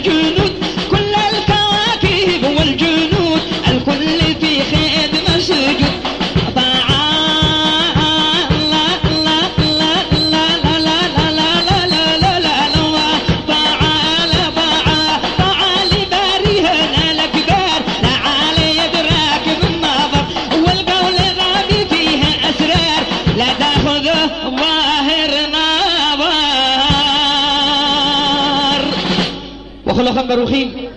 gül خلق الرحیم